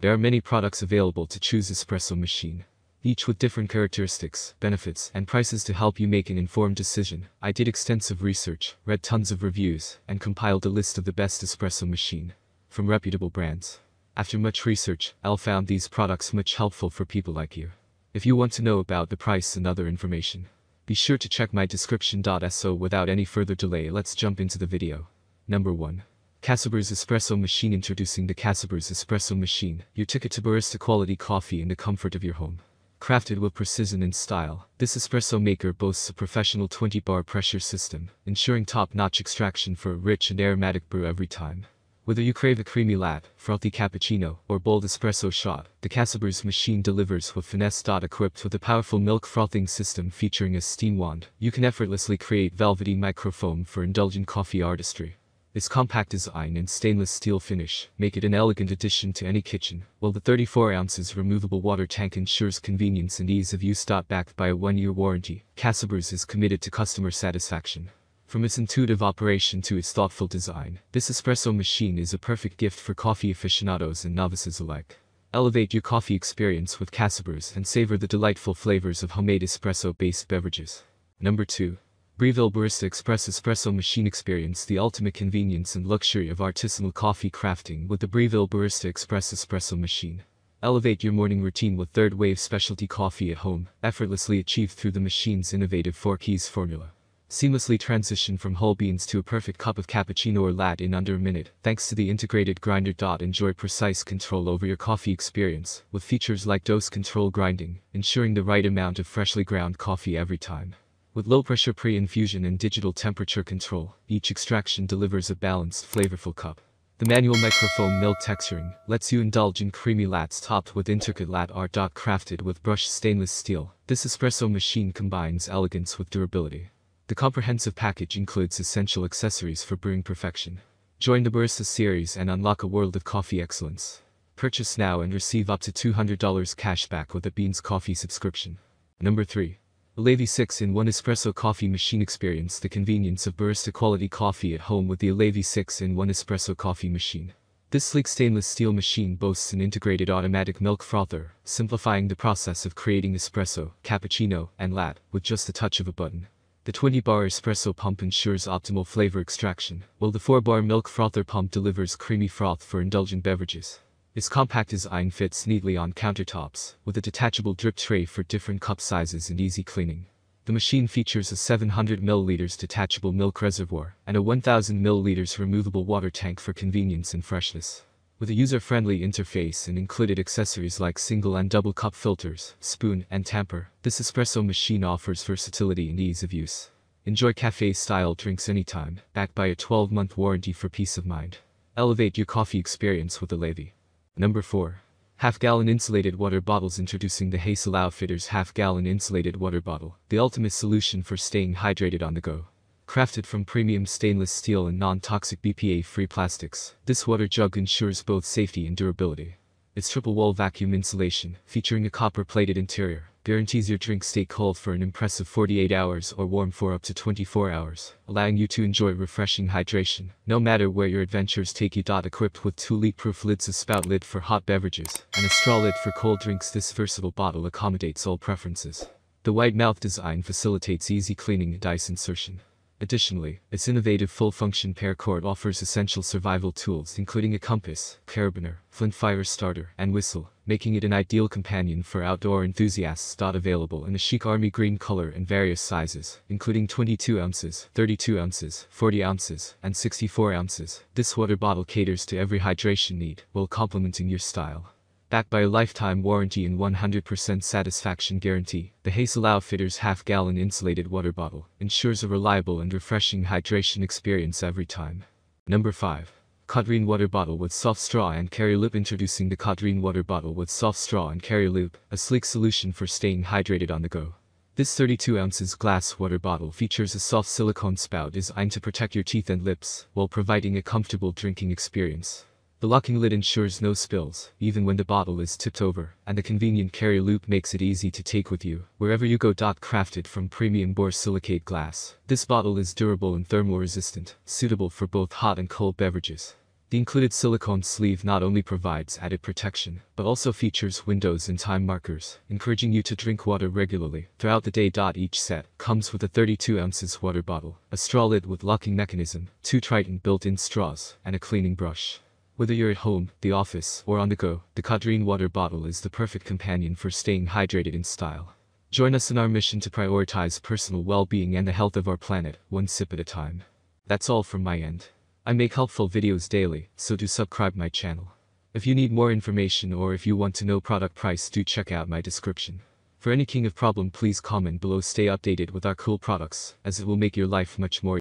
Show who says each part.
Speaker 1: There are many products available to choose espresso machine. Each with different characteristics, benefits, and prices to help you make an informed decision. I did extensive research, read tons of reviews, and compiled a list of the best espresso machine from reputable brands. After much research, I found these products much helpful for people like you. If you want to know about the price and other information, be sure to check my description. So without any further delay let's jump into the video. Number 1. Casabrews Espresso Machine Introducing the Casabrews Espresso Machine, your ticket to barista quality coffee in the comfort of your home. Crafted with precision and style, this espresso maker boasts a professional 20-bar pressure system, ensuring top-notch extraction for a rich and aromatic brew every time. Whether you crave a creamy latte, frothy cappuccino, or bold espresso shot, the Casabrews machine delivers with finesse. Equipped with a powerful milk frothing system featuring a steam wand, you can effortlessly create velvety microfoam for indulgent coffee artistry. Its compact design and stainless steel finish make it an elegant addition to any kitchen, while the 34 ounces removable water tank ensures convenience and ease of use. Backed by a one-year warranty, Casabrews is committed to customer satisfaction. From its intuitive operation to its thoughtful design, this espresso machine is a perfect gift for coffee aficionados and novices alike. Elevate your coffee experience with Casabrews and savor the delightful flavors of homemade espresso-based beverages. Number 2. Breville Barista Express Espresso Machine Experience the ultimate convenience and luxury of artisanal coffee crafting with the Breville Barista Express Espresso Machine. Elevate your morning routine with third wave specialty coffee at home, effortlessly achieved through the machine's innovative 4 keys formula. Seamlessly transition from whole beans to a perfect cup of cappuccino or latte in under a minute, thanks to the integrated grinder. Enjoy precise control over your coffee experience, with features like dose control grinding, ensuring the right amount of freshly ground coffee every time. With low-pressure pre-infusion and digital temperature control, each extraction delivers a balanced, flavorful cup. The manual microfoam milk texturing lets you indulge in creamy lattes topped with intricate latte art. Crafted with brushed stainless steel, this espresso machine combines elegance with durability. The comprehensive package includes essential accessories for brewing perfection. Join the Barista series and unlock a world of coffee excellence. Purchase now and receive up to $200 cash back with a Beanz Coffee subscription. Number 3. Alevi 6-in-1 Espresso Coffee Machine Experience the convenience of barista quality coffee at home with the Alevi 6-in-1 Espresso Coffee Machine. This sleek stainless steel machine boasts an integrated automatic milk frother, simplifying the process of creating espresso, cappuccino, and latte with just the touch of a button. The 20-bar espresso pump ensures optimal flavor extraction, while the 4-bar milk frother pump delivers creamy froth for indulgent beverages. Its compact design fits neatly on countertops, with a detachable drip tray for different cup sizes and easy cleaning. The machine features a 700 ml detachable milk reservoir and a 1000 ml removable water tank for convenience and freshness. With a user-friendly interface and included accessories like single and double cup filters, spoon, and tamper, this espresso machine offers versatility and ease of use. Enjoy cafe-style drinks anytime, backed by a 12-month warranty for peace of mind. Elevate your coffee experience with the Alevi. Number 4. Half-gallon insulated water bottles Introducing the Hazel Outfitters half-gallon insulated water bottle, the ultimate solution for staying hydrated on the go. Crafted from premium stainless steel and non-toxic BPA-free plastics, this water jug ensures both safety and durability. Its triple-wall vacuum insulation, featuring a copper-plated interior, guarantees your drink stay cold for an impressive 48 hours or warm for up to 24 hours, allowing you to enjoy refreshing hydration, no matter where your adventures take you. Equipped with two leak-proof lids a spout lid for hot beverages, and a straw lid for cold drinks this versatile bottle accommodates all preferences. The wide mouth design facilitates easy cleaning and ice insertion. Additionally, its innovative full-function paracord offers essential survival tools including a compass, carabiner, flint fire starter, and whistle, making it an ideal companion for outdoor enthusiasts. Available in a chic army green color and various sizes, including 22 ounces, 32 ounces, 40 ounces, and 64 ounces. This water bottle caters to every hydration need while complementing your style. Backed by a lifetime warranty and 100% satisfaction guarantee, the Hazel Outfitters half-gallon insulated water bottle ensures a reliable and refreshing hydration experience every time. Number 5. Codrine Water Bottle with Soft Straw and Carry Loop Introducing the Codrine Water Bottle with Soft Straw and Carry Loop, a sleek solution for staying hydrated on the go. This 32 ounces glass water bottle features a soft silicone spout designed to protect your teeth and lips, while providing a comfortable drinking experience. The locking lid ensures no spills, even when the bottle is tipped over, and the convenient carry loop makes it easy to take with you, wherever you go. Crafted from premium borosilicate glass, this bottle is durable and thermal resistant, suitable for both hot and cold beverages. The included silicone sleeve not only provides added protection, but also features windows and time markers, encouraging you to drink water regularly throughout the day. Each set comes with a 32 ounces water bottle, a straw lid with locking mechanism, two Tritan built-in straws, and a cleaning brush. Whether you're at home, the office, or on the go, the Kadreen water bottle is the perfect companion for staying hydrated in style. Join us in our mission to prioritize personal well-being and the health of our planet, one sip at a time. That's all from my end. I make helpful videos daily, so do subscribe my channel. If you need more information or if you want to know product price do check out my description. For any king of problem please comment below stay updated with our cool products, as it will make your life much more